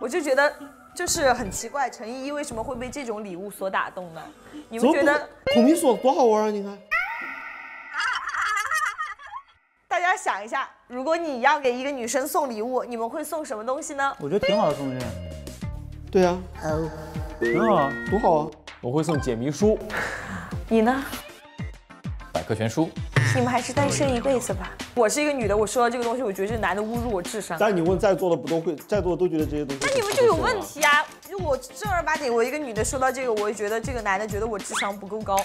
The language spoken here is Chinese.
我就觉得就是很奇怪，陈依依为什么会被这种礼物所打动呢？你们觉得？孔明锁多好玩啊！你看，大家想一下，如果你要给一个女生送礼物，你们会送什么东西呢？我觉得挺好的送这个，对啊，挺好啊。多好啊！我会送解谜书、你呢？百科全书。你们还是单身一辈子吧。我是一个女的，我说到这个东西，我觉得这男的侮辱我智商。但你问在座的不都会，在座的都觉得这些东西。那你们就有问。题啊！如果正儿八经我一个女的说到这个，我也觉得这个男的觉得我智商不够高。